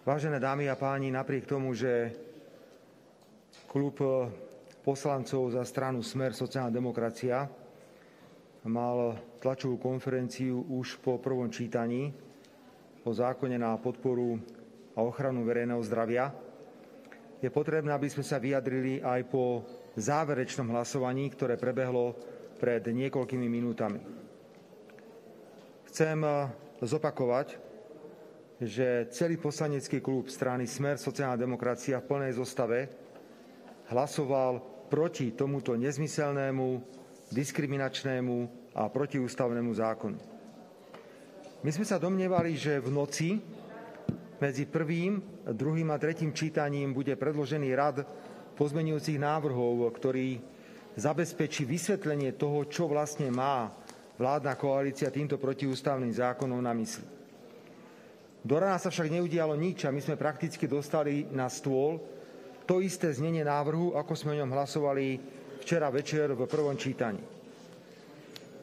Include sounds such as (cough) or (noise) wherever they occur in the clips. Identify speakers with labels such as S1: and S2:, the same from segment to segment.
S1: Vážené dámy a páni, napriek tomu, že klub poslancov za stranu Smer sociálna demokracia mal tlačovú konferenciu už po prvom čítaní o zákone na podporu a ochranu verejného zdravia, je potrebné, aby sme sa vyjadrili aj po záverečnom hlasovaní, ktoré prebehlo pred niekoľkými minútami. Chcem zopakovať, že celý poslanecký klub strany Smer sociálna demokracia v plnej zostave hlasoval proti tomuto nezmyselnému, diskriminačnému a protiústavnému zákonu. My sme sa domnievali, že v noci medzi prvým, druhým a tretím čítaním bude predložený rad pozmenujúcich návrhov, ktorý zabezpečí vysvetlenie toho, čo vlastne má vládna koalícia týmto protiústavným zákonom na mysli. Do rána sa však neudialo nič a my sme prakticky dostali na stôl to isté znenie návrhu, ako sme o ňom hlasovali včera večer v prvom čítaní.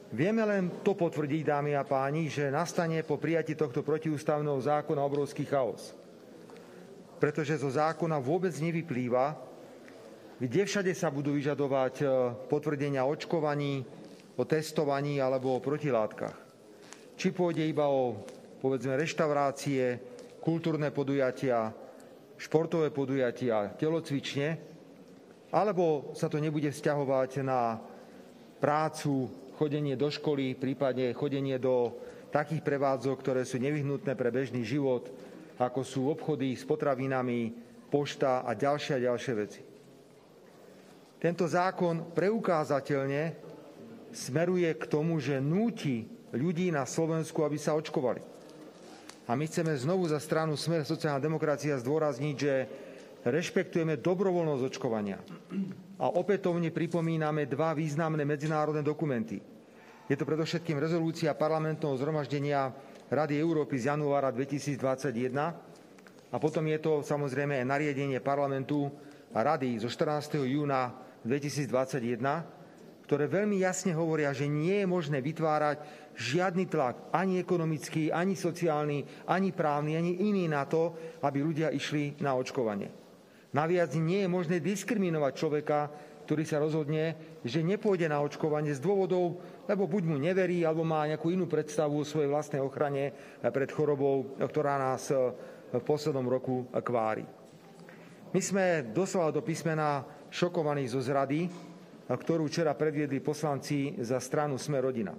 S1: Vieme len to potvrdiť, dámy a páni, že nastane po prijati tohto protiústavného zákona obrovský chaos. Pretože zo zákona vôbec nevyplýva, kde všade sa budú vyžadovať e, potvrdenia očkovaní, o testovaní alebo o protilátkach. Či pôjde iba o, povedzme, reštaurácie, kultúrne podujatia, športové podujatia, telocvične, alebo sa to nebude vzťahovať na prácu, chodenie do školy, prípadne chodenie do takých prevádzok, ktoré sú nevyhnutné pre bežný život, ako sú obchody s potravinami, pošta a ďalšie a ďalšie veci. Tento zákon preukázateľne smeruje k tomu, že núti ľudí na Slovensku, aby sa očkovali. A my chceme znovu za stranu Smer sociálna demokracia zdôrazniť, že rešpektujeme dobrovoľnosť očkovania a opätovne pripomíname dva významné medzinárodné dokumenty. Je to predovšetkým rezolúcia parlamentného zhromaždenia Rady Európy z januára 2021 a potom je to samozrejme aj nariadenie parlamentu a Rady zo 14. júna 2021, ktoré veľmi jasne hovoria, že nie je možné vytvárať žiadny tlak, ani ekonomický, ani sociálny, ani právny, ani iný na to, aby ľudia išli na očkovanie. Naviac nie je možné diskriminovať človeka, ktorý sa rozhodne, že nepôjde na očkovanie z dôvodov, lebo buď mu neverí, alebo má nejakú inú predstavu o svojej vlastnej ochrane pred chorobou, ktorá nás v poslednom roku kvári. My sme doslova do písmena šokovaní zo zrady, ktorú včera predviedli poslanci za stranu Sme rodina.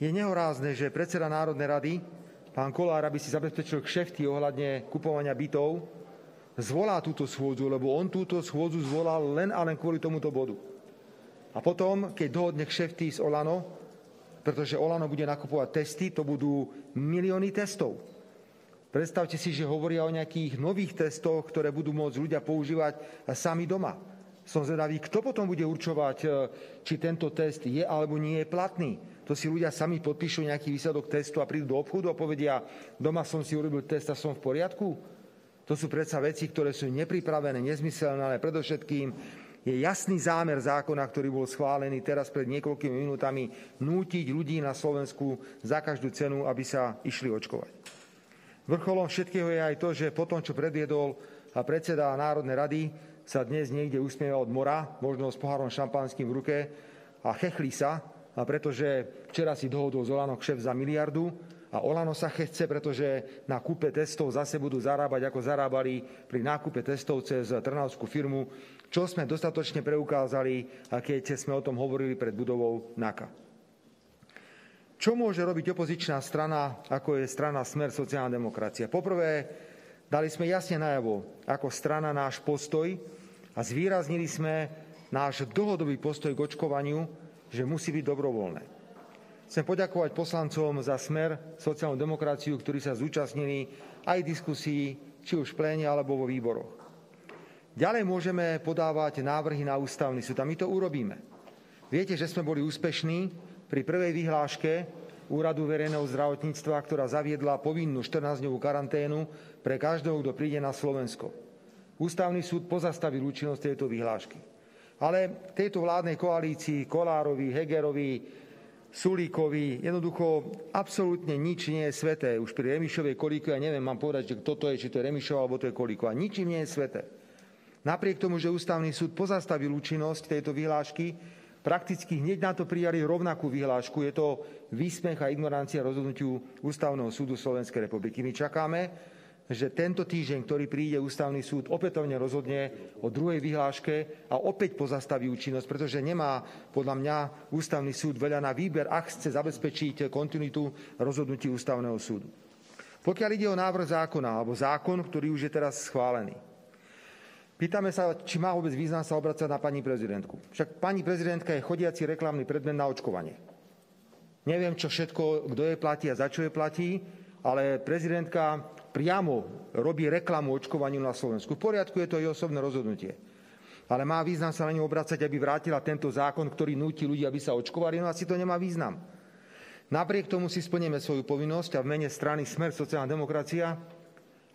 S1: Je nehorázne, že predseda Národnej rady, pán Kolár, aby si zabezpečil kšefty ohľadne kupovania bytov, zvolá túto schôdzu, lebo on túto schôdzu zvolal len a len kvôli tomuto bodu. A potom, keď dohodne kšefty z Olano, pretože Olano bude nakupovať testy, to budú milióny testov. Predstavte si, že hovoria o nejakých nových testoch, ktoré budú môcť ľudia používať sami doma. Som zvedavý, kto potom bude určovať, e, či tento test je alebo nie je platný. To si ľudia sami podpíšu nejaký výsledok testu a prídu do obchodu a povedia, doma som si urobil test a som v poriadku. To sú predsa veci, ktoré sú nepripravené, nezmyselné, ale predovšetkým je jasný zámer zákona, ktorý bol schválený teraz pred niekoľkými minútami, nútiť ľudí na Slovensku za každú cenu, aby sa išli očkovať. Vrcholom všetkého je aj to, že po tom, čo predviedol predseda Národnej rady, sa dnes niekde usmieva od mora, možno s pohárom šampanským v ruke a chechlí sa, pretože včera si dohodol Zolanok šéf za miliardu, a Olano sa chce, pretože na kúpe testov zase budú zarábať, ako zarábali pri nákupe testov cez trnavskú firmu, čo sme dostatočne preukázali, keď sme o tom hovorili pred budovou NAKA. Čo môže robiť opozičná strana, ako je strana Smer sociálna demokracia? Poprvé, dali sme jasne najavo ako strana náš postoj a zvýraznili sme náš dlhodobý postoj k očkovaniu, že musí byť dobrovoľné. Chcem poďakovať poslancom za smer sociálnu demokraciu, ktorí sa zúčastnili aj diskusii, či už v pléne alebo vo výboroch. Ďalej môžeme podávať návrhy na ústavný súd a my to urobíme. Viete, že sme boli úspešní pri prvej vyhláške Úradu verejného zdravotníctva, ktorá zaviedla povinnú 14-dňovú karanténu pre každého, kto príde na Slovensko. Ústavný súd pozastavil účinnosť tejto vyhlášky. Ale tejto vládnej koalícii, Kolárovi, Hegerovi, Sulíkovi. Jednoducho absolútne nič nie je sveté. Už pri Remišovej kolíku, ja neviem, mám povedať, že kto to je, či to je Remišova, alebo to je kolíko. A ničím nie je sveté. Napriek tomu, že ústavný súd pozastavil účinnosť tejto vyhlášky, prakticky hneď na to prijali rovnakú vyhlášku. Je to výsmech a ignorancia rozhodnutiu Ústavného súdu Slovenskej republiky. My čakáme, že tento týždeň, ktorý príde ústavný súd, opätovne rozhodne o druhej vyhláške a opäť pozastaví účinnosť, pretože nemá podľa mňa ústavný súd veľa na výber, ak chce zabezpečiť kontinuitu rozhodnutí ústavného súdu. Pokiaľ ide o návrh zákona, alebo zákon, ktorý už je teraz schválený, Pýtame sa, či má vôbec význam sa obracať na pani prezidentku. Však pani prezidentka je chodiaci reklamný predmet na očkovanie. Neviem, čo všetko, kto je platí a za čo je platí, ale prezidentka priamo robí reklamu očkovaniu na Slovensku. V poriadku je to jej osobné rozhodnutie. Ale má význam sa na ňu obracať, aby vrátila tento zákon, ktorý nutí ľudí, aby sa očkovali, no asi to nemá význam. Napriek tomu si splníme svoju povinnosť a v mene strany Smer sociálna demokracia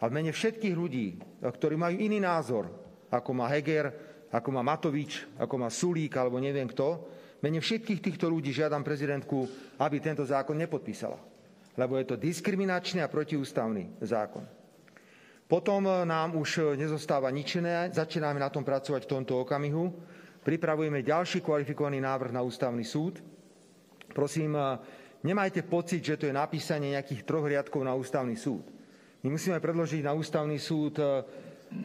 S1: a v mene všetkých ľudí, ktorí majú iný názor, ako má Heger, ako má Matovič, ako má Sulík alebo neviem kto, mene všetkých týchto ľudí žiadam prezidentku, aby tento zákon nepodpísala lebo je to diskriminačný a protiústavný zákon. Potom nám už nezostáva nič iné, začíname na tom pracovať v tomto okamihu. Pripravujeme ďalší kvalifikovaný návrh na ústavný súd. Prosím, nemajte pocit, že to je napísanie nejakých troch riadkov na ústavný súd. My musíme predložiť na ústavný súd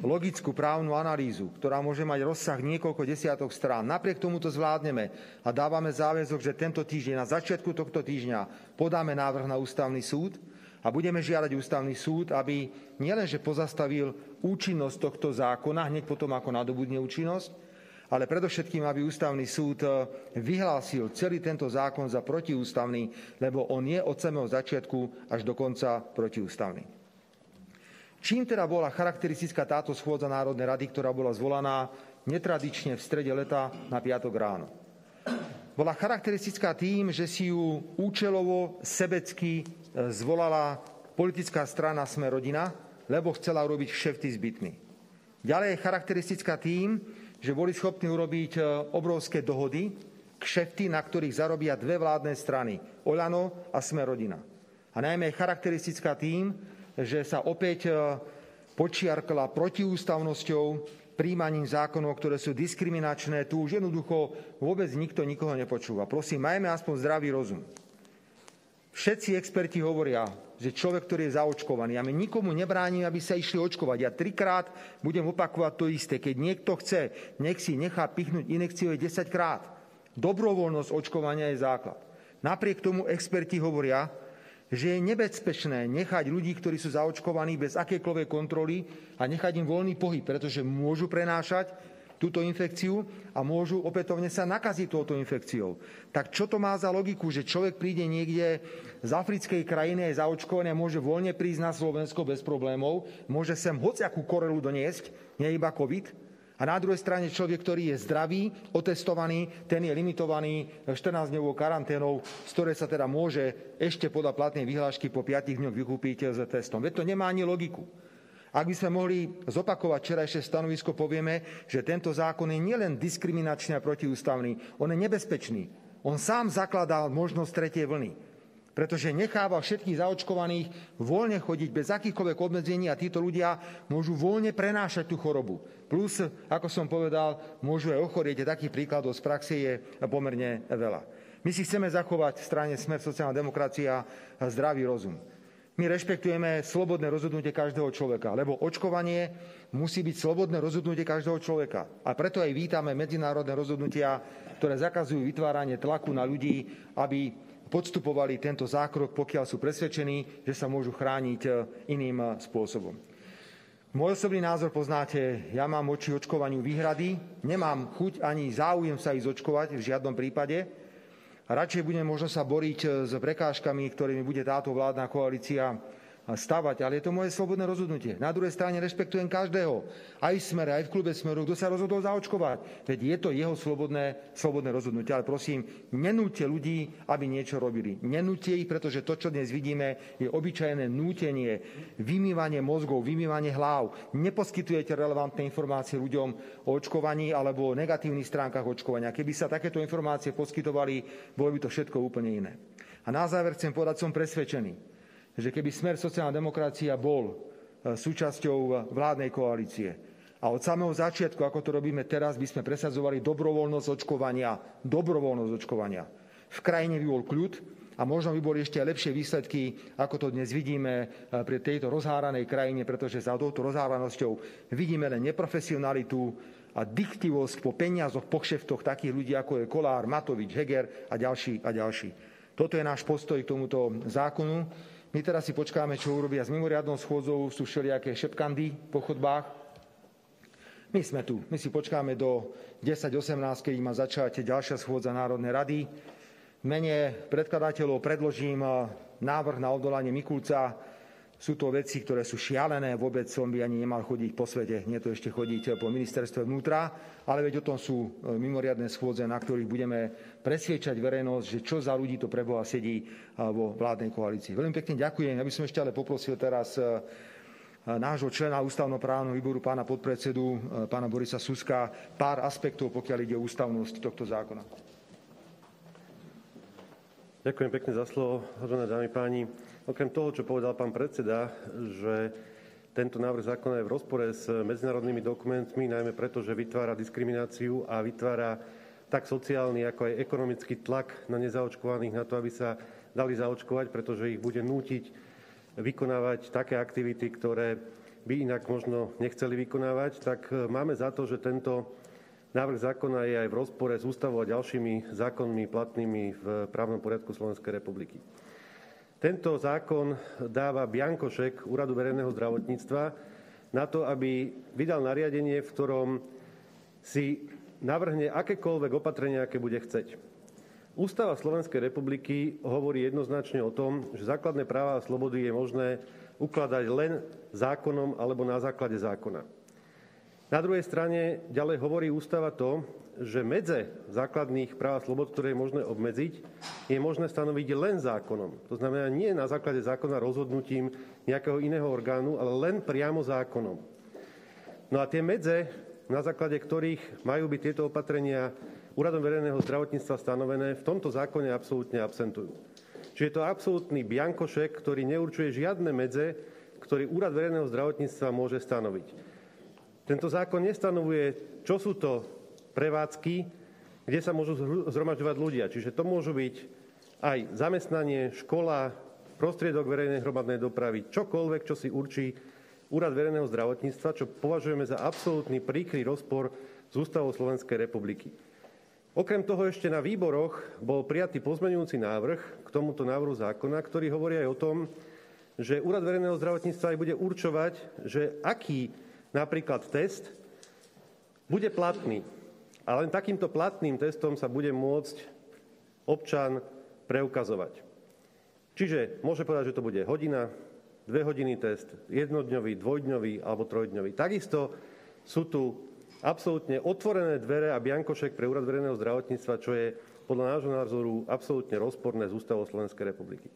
S1: logickú právnu analýzu, ktorá môže mať rozsah niekoľko desiatok strán. Napriek tomu to zvládneme a dávame záväzok, že tento týždeň, na začiatku tohto týždňa, podáme návrh na ústavný súd a budeme žiadať ústavný súd, aby nielenže pozastavil účinnosť tohto zákona hneď potom, ako nadobudne účinnosť, ale predovšetkým, aby ústavný súd eh, vyhlásil celý tento zákon za protiústavný, lebo on je od samého začiatku až do konca protiústavný. Čím teda bola charakteristická táto schôdza Národnej rady, ktorá bola zvolaná netradične v strede leta na piatok ráno? Bola charakteristická tým, že si ju účelovo, sebecky e, zvolala politická strana Sme rodina, lebo chcela urobiť kšefty s bytmi. Ďalej je charakteristická tým, že boli schopní urobiť e, obrovské dohody, kšefty, na ktorých zarobia dve vládne strany, Oľano a Sme rodina. A najmä je charakteristická tým, že sa opäť e, počiarkla protiústavnosťou príjmaním zákonov, ktoré sú diskriminačné. Tu už jednoducho vôbec nikto nikoho nepočúva. Prosím, majme aspoň zdravý rozum. Všetci experti hovoria, že človek, ktorý je zaočkovaný, a my nikomu nebránime, aby sa išli očkovať. Ja trikrát budem opakovať to isté. Keď niekto chce, nech si nechá pichnúť inekciu 10 krát. Dobrovoľnosť očkovania je základ. Napriek tomu experti hovoria, že je nebezpečné nechať ľudí, ktorí sú zaočkovaní bez akékoľvek kontroly a nechať im voľný pohyb, pretože môžu prenášať túto infekciu a môžu opätovne sa nakaziť touto infekciou. Tak čo to má za logiku, že človek príde niekde z africkej krajiny, je zaočkovaný a môže voľne prísť na Slovensko bez problémov, môže sem hociakú korelu doniesť, nie iba COVID, a na druhej strane človek, ktorý je zdravý, otestovaný, ten je limitovaný 14-dňovou karanténou, z ktorej sa teda môže ešte podľa platnej vyhlášky po 5 dňoch vykúpiť s testom. Veď to nemá ani logiku. Ak by sme mohli zopakovať včerajšie stanovisko, povieme, že tento zákon je nielen diskriminačný a protiústavný, on je nebezpečný. On sám zakladal možnosť tretej vlny pretože necháva všetkých zaočkovaných voľne chodiť bez akýchkoľvek obmedzení a títo ľudia môžu voľne prenášať tú chorobu. Plus, ako som povedal, môžu aj ochorieť. Takých príkladov z praxe je pomerne veľa. My si chceme zachovať v strane Smer sociálna demokracia zdravý rozum. My rešpektujeme slobodné rozhodnutie každého človeka, lebo očkovanie musí byť slobodné rozhodnutie každého človeka. A preto aj vítame medzinárodné rozhodnutia, ktoré zakazujú vytváranie tlaku na ľudí, aby podstupovali tento zákrok, pokiaľ sú presvedčení, že sa môžu chrániť e, iným e, spôsobom. Môj osobný názor poznáte, ja mám oči očkovaniu výhrady, nemám chuť ani záujem sa ísť očkovať v žiadnom prípade. Radšej budem možno sa boriť e, s prekážkami, ktorými bude táto vládna koalícia stavať, ale je to moje slobodné rozhodnutie. Na druhej strane rešpektujem každého, aj v smere, aj v klube smeru, kto sa rozhodol zaočkovať. Veď je to jeho slobodné, slobodné rozhodnutie. Ale prosím, nenúte ľudí, aby niečo robili. Nenúte ich, pretože to, čo dnes vidíme, je obyčajné nútenie, vymývanie mozgov, vymývanie hlav. Neposkytujete relevantné informácie ľuďom o očkovaní alebo o negatívnych stránkach očkovania. Keby sa takéto informácie poskytovali, bolo by to všetko úplne iné. A na záver chcem povedať, som presvedčený, že keby smer sociálna demokracia bol e, súčasťou vládnej koalície a od samého začiatku, ako to robíme teraz, by sme presadzovali dobrovoľnosť očkovania, dobrovoľnosť očkovania. V krajine by bol kľud a možno by boli ešte lepšie výsledky, ako to dnes vidíme e, pri tejto rozháranej krajine, pretože za touto rozháranosťou vidíme len neprofesionalitu a diktivosť po peniazoch, po kšeftoch takých ľudí, ako je Kolár, Matovič, Heger a ďalší a ďalší. Toto je náš postoj k tomuto zákonu. My teraz si počkáme, čo urobia s mimoriadnou schôdzou, sú všelijaké šepkandy po chodbách. My sme tu, my si počkáme do 10.18, keď má začať ďalšia schôdza Národnej rady. V mene predkladateľov predložím eh, návrh na odvolanie Mikulca sú to veci, ktoré sú šialené, vôbec som by ani nemal chodiť po svete, nie to ešte chodiť po ministerstve vnútra, ale veď o tom sú e, mimoriadne schôdze, na ktorých budeme presviečať verejnosť, že čo za ľudí to preboha sedí e, vo vládnej koalícii. Veľmi pekne ďakujem. Ja by som ešte ale poprosil teraz e, nášho člena ústavnoprávneho výboru, pána podpredsedu, pána Borisa Suska, pár aspektov, pokiaľ ide o ústavnosť tohto zákona.
S2: Ďakujem pekne za slovo, vážené dámy páni. Okrem toho, čo povedal pán predseda, že tento návrh zákona je v rozpore s medzinárodnými dokumentmi, najmä preto, že vytvára diskrimináciu a vytvára tak sociálny, ako aj ekonomický tlak na nezaočkovaných na to, aby sa dali zaočkovať, pretože ich bude nútiť vykonávať také aktivity, ktoré by inak možno nechceli vykonávať, tak máme za to, že tento návrh zákona je aj v rozpore s ústavou a ďalšími zákonmi platnými v právnom poriadku Slovenskej republiky. Tento zákon dáva biankošek Úradu verejného zdravotníctva na to, aby vydal nariadenie, v ktorom si navrhne akékoľvek opatrenia, aké bude chceť. Ústava Slovenskej republiky hovorí jednoznačne o tom, že základné práva a slobody je možné ukladať len zákonom alebo na základe zákona. Na druhej strane ďalej hovorí ústava to, že medze základných práv a slobod, ktoré je možné obmedziť, je možné stanoviť len zákonom. To znamená nie na základe zákona rozhodnutím nejakého iného orgánu, ale len priamo zákonom. No a tie medze, na základe ktorých majú byť tieto opatrenia Úradom verejného zdravotníctva stanovené, v tomto zákone absolútne absentujú. Čiže je to absolútny biankošek, ktorý neurčuje žiadne medze, ktorý Úrad verejného zdravotníctva môže stanoviť. Tento zákon nestanovuje, čo sú to prevádzky, kde sa môžu zhromažďovať ľudia. Čiže to môžu byť aj zamestnanie, škola, prostriedok verejnej hromadnej dopravy, čokoľvek, čo si určí Úrad verejného zdravotníctva, čo považujeme za absolútny príkry rozpor s Ústavou Slovenskej republiky. Okrem toho ešte na výboroch bol prijatý pozmeňujúci návrh k tomuto návrhu zákona, ktorý hovorí aj o tom, že Úrad verejného zdravotníctva aj bude určovať, že aký napríklad test bude platný a len takýmto platným testom sa bude môcť občan preukazovať. Čiže môže povedať, že to bude hodina, dve hodiny test, jednodňový, dvojdňový alebo trojdňový. Takisto sú tu absolútne otvorené dvere a biankošek pre Úrad verejného zdravotníctva, čo je podľa nášho názoru absolútne rozporné z Ústavou Slovenskej republiky.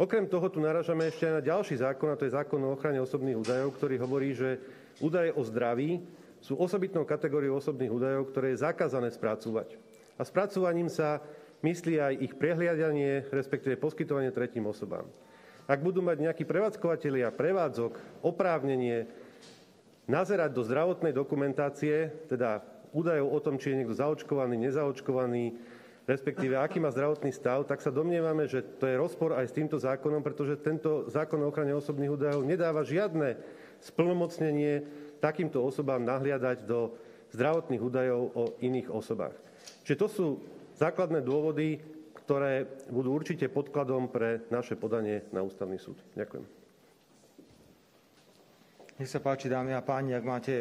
S2: Okrem toho tu naražame ešte aj na ďalší zákon, a to je zákon o ochrane osobných údajov, ktorý hovorí, že údaje o zdraví sú osobitnou kategóriou osobných údajov, ktoré je zakázané spracúvať. A spracúvaním sa myslí aj ich prehliadanie, respektíve poskytovanie tretím osobám. Ak budú mať nejakí prevádzkovateľia prevádzok oprávnenie nazerať do zdravotnej dokumentácie, teda údajov o tom, či je niekto zaočkovaný, nezaočkovaný, respektíve aký má zdravotný stav, tak sa domnievame, že to je rozpor aj s týmto zákonom, pretože tento zákon o ochrane osobných údajov nedáva žiadne splnomocnenie takýmto osobám nahliadať do zdravotných údajov o iných osobách. Čiže to sú základné dôvody, ktoré budú určite podkladom pre naše podanie na ústavný súd. Ďakujem.
S1: Nech sa páči, dámy a páni, ak máte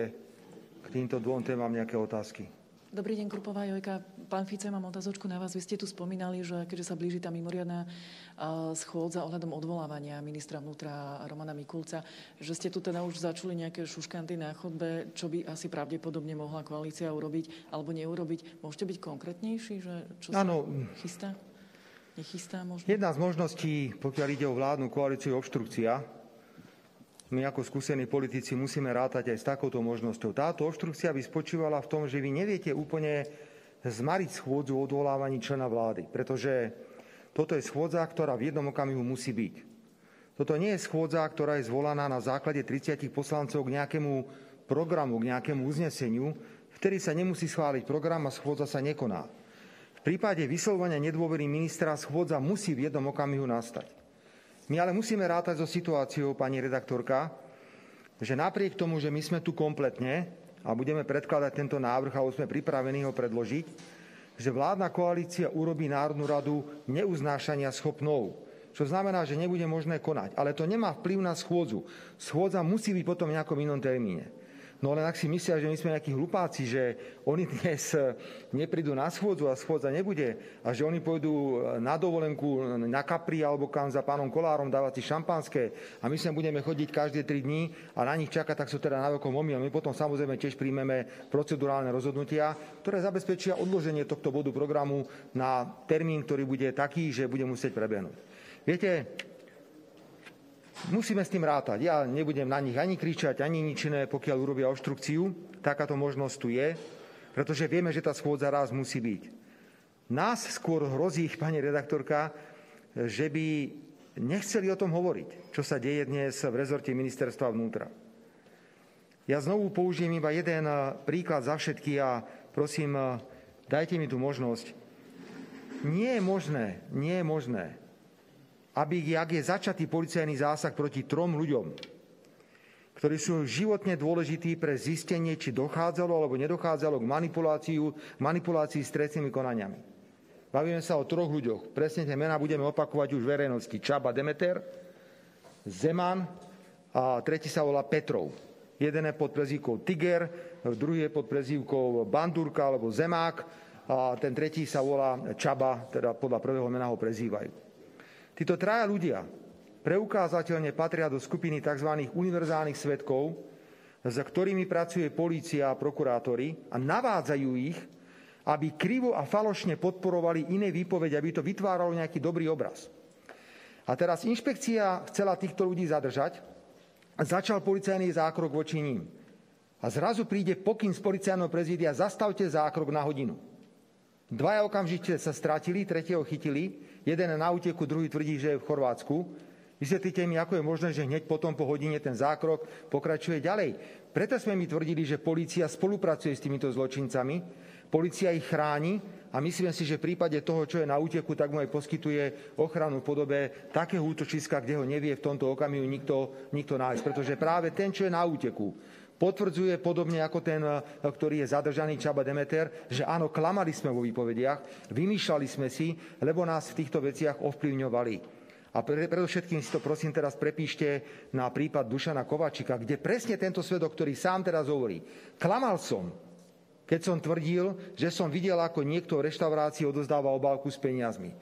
S1: k týmto dvom témam nejaké otázky.
S3: Dobrý deň, Krupová Jojka. Pán Fice, mám otázočku na vás. Vy ste tu spomínali, že keďže sa blíži tá mimoriadná schôdza ohľadom odvolávania ministra vnútra Romana Mikulca, že ste tu teda už začuli nejaké šuškanty na chodbe, čo by asi pravdepodobne mohla koalícia urobiť alebo neurobiť. Môžete byť konkrétnejší, že čo sa ano. chystá? Nechystá možno?
S1: Jedna z možností, pokiaľ ide o vládnu koalíciu, obštrukcia my ako skúsení politici musíme rátať aj s takouto možnosťou. Táto obštrukcia by spočívala v tom, že vy neviete úplne zmariť schôdzu o odvolávaní člena vlády, pretože toto je schôdza, ktorá v jednom okamihu musí byť. Toto nie je schôdza, ktorá je zvolaná na základe 30 poslancov k nejakému programu, k nejakému uzneseniu, vtedy sa nemusí schváliť program a schôdza sa nekoná. V prípade vyslovovania nedôvery ministra schôdza musí v jednom okamihu nastať. My ale musíme rátať so situáciou, pani redaktorka, že napriek tomu, že my sme tu kompletne a budeme predkladať tento návrh a už sme pripravení ho predložiť, že vládna koalícia urobí Národnú radu neuznášania schopnou. Čo znamená, že nebude možné konať. Ale to nemá vplyv na schôdzu. Schôdza musí byť potom v nejakom inom termíne. No len ak si myslia, že my sme nejakí hlupáci, že oni dnes neprídu na schôdzu a schôdza nebude a že oni pôjdu na dovolenku na Capri alebo kam za pánom Kolárom dávať si šampanské a my sem budeme chodiť každé tri dní a na nich čakať, tak sú teda na veľkom omyl. My potom samozrejme tiež príjmeme procedurálne rozhodnutia, ktoré zabezpečia odloženie tohto bodu programu na termín, ktorý bude taký, že bude musieť prebehnúť. Viete, Musíme s tým rátať. Ja nebudem na nich ani kričať, ani nič iné, pokiaľ urobia obštrukciu. Takáto možnosť tu je, pretože vieme, že tá schôdza raz musí byť. Nás skôr hrozí, (laughs) pani redaktorka, že by nechceli o tom hovoriť, čo sa deje dnes v rezorte ministerstva vnútra. Ja znovu použijem iba jeden príklad za všetky a prosím, dajte mi tú možnosť. Nie je možné, nie je možné, aby, ak je začatý policajný zásah proti trom ľuďom, ktorí sú životne dôležití pre zistenie, či dochádzalo alebo nedochádzalo k manipulácii s trestnými konaniami. Bavíme sa o troch ľuďoch. Presne tie mená budeme opakovať už verejnosti. Čaba Demeter, Zeman a tretí sa volá Petrov. Jeden je pod prezývkou Tiger, druhý je pod prezývkou Bandurka alebo Zemák a ten tretí sa volá Čaba, teda podľa prvého mena ho prezývajú. Títo traja ľudia preukázateľne patria do skupiny tzv. univerzálnych svetkov, za ktorými pracuje polícia a prokurátori a navádzajú ich, aby krivo a falošne podporovali iné výpovede, aby to vytváralo nejaký dobrý obraz. A teraz inšpekcia chcela týchto ľudí zadržať a začal policajný zákrok voči ním. A zrazu príde pokyn z policajného prezidia, zastavte zákrok na hodinu. Dvaja okamžite sa stratili, tretieho chytili Jeden na úteku, druhý tvrdí, že je v Chorvátsku. Vysvetlite mi, ako je možné, že hneď potom po hodine ten zákrok pokračuje ďalej. Preto sme mi tvrdili, že policia spolupracuje s týmito zločincami, policia ich chráni a myslím si, že v prípade toho, čo je na úteku, tak mu aj poskytuje ochranu v podobe takého útočiska, kde ho nevie v tomto okamihu nikto, nikto nájsť. Pretože práve ten, čo je na úteku, potvrdzuje podobne ako ten, eh, ktorý je zadržaný Čaba Demeter, že áno, klamali sme vo výpovediach, vymýšľali sme si, lebo nás v týchto veciach ovplyvňovali. A predovšetkým si to prosím teraz prepíšte na prípad Dušana Kovačika, kde presne tento svedok, ktorý sám teraz hovorí, klamal som, keď som tvrdil, že som videl, ako niekto v reštaurácii odozdáva obálku s peniazmi.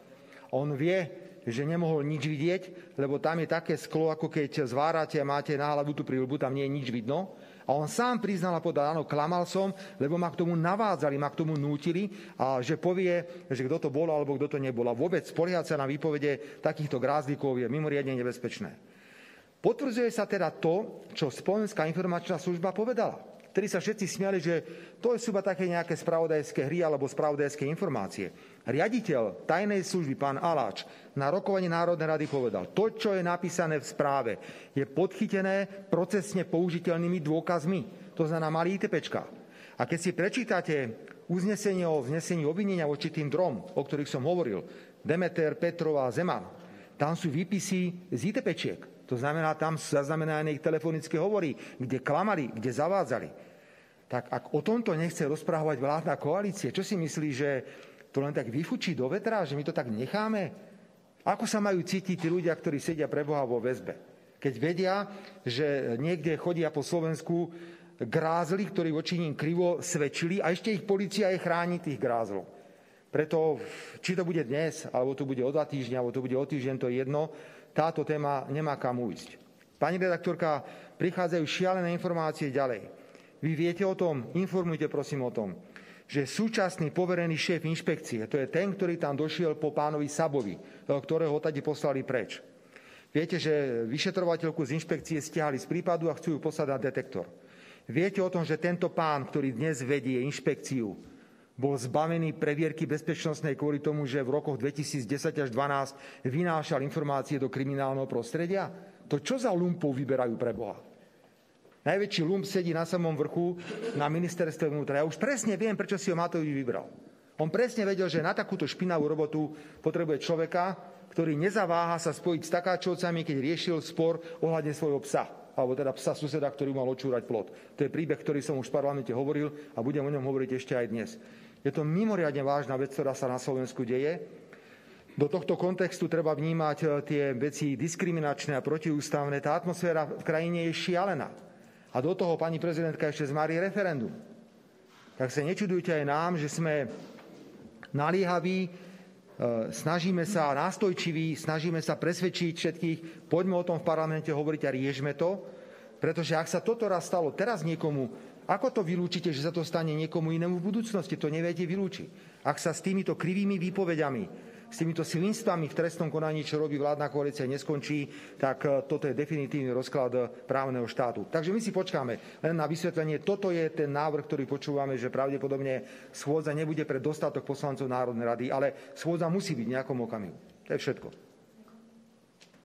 S1: On vie, že nemohol nič vidieť, lebo tam je také sklo, ako keď zvárate a máte na hlavu tú príľbu, tam nie je nič vidno. A on sám priznal a povedal, áno, klamal som, lebo ma k tomu navádzali, ma k tomu nútili a že povie, že kto to bol alebo kto to nebol. Vôbec spoliehať sa na výpovede takýchto grázlikov je mimoriadne nebezpečné. Potvrdzuje sa teda to, čo Slovenská informačná služba povedala. Vtedy sa všetci smiali, že to sú iba také nejaké spravodajské hry alebo spravodajské informácie. Riaditeľ tajnej služby, pán Aláč, na rokovaní Národnej rady povedal, to, čo je napísané v správe, je podchytené procesne použiteľnými dôkazmi. To znamená malý ITPčka. A keď si prečítate uznesenie o vznesení obvinenia voči tým drom, o ktorých som hovoril, Demeter, Petrova a Zeman, tam sú výpisy z ITPčiek. To znamená, tam sú zaznamenané ich telefonické hovory, kde klamali, kde zavádzali tak ak o tomto nechce rozprávať vládna koalície, čo si myslí, že to len tak vyfučí do vetra, že my to tak necháme? Ako sa majú cítiť tí ľudia, ktorí sedia pre Boha vo väzbe? Keď vedia, že niekde chodia po Slovensku grázli, ktorí voči ním krivo svedčili a ešte ich policia je chráni tých grázlov. Preto, či to bude dnes, alebo to bude o dva týždne, alebo to bude o týždeň, to je jedno, táto téma nemá kam ujsť. Pani redaktorka, prichádzajú šialené informácie ďalej. Vy viete o tom? Informujte prosím o tom, že súčasný poverený šéf inšpekcie, to je ten, ktorý tam došiel po pánovi Sabovi, ktorého tady poslali preč. Viete, že vyšetrovateľku z inšpekcie stiahli z prípadu a chcú ju poslať na detektor. Viete o tom, že tento pán, ktorý dnes vedie inšpekciu, bol zbavený previerky bezpečnostnej kvôli tomu, že v rokoch 2010 až 2012 vynášal informácie do kriminálneho prostredia? To čo za lumpov vyberajú pre Boha? Najväčší lump sedí na samom vrchu na ministerstve vnútra. Ja už presne viem, prečo si ho Matovič vybral. On presne vedel, že na takúto špinavú robotu potrebuje človeka, ktorý nezaváha sa spojiť s takáčovcami, keď riešil spor ohľadne svojho psa alebo teda psa suseda, ktorý mal očúrať plot. To je príbeh, ktorý som už v parlamente hovoril a budem o ňom hovoriť ešte aj dnes. Je to mimoriadne vážna vec, ktorá sa na Slovensku deje. Do tohto kontextu treba vnímať eh, tie veci diskriminačné a protiústavné. Tá atmosféra v krajine je šialená. A do toho pani prezidentka ešte zmarí referendum. Tak sa nečudujte aj nám, že sme naliehaví, e, snažíme sa nástojčiví, snažíme sa presvedčiť všetkých, poďme o tom v parlamente hovoriť a riešme to, pretože ak sa toto raz stalo teraz niekomu, ako to vylúčite, že sa to stane niekomu inému v budúcnosti? To neviete vylúčiť. Ak sa s týmito krivými výpovediami s týmito svinstvami v trestnom konaní, čo robí vládna koalícia, neskončí, tak e, toto je definitívny rozklad e, právneho štátu. Takže my si počkáme len na vysvetlenie. Toto je ten návrh, ktorý počúvame, že pravdepodobne schôdza nebude pre dostatok poslancov Národnej rady, ale schôdza musí byť v nejakom okamihu. To je všetko.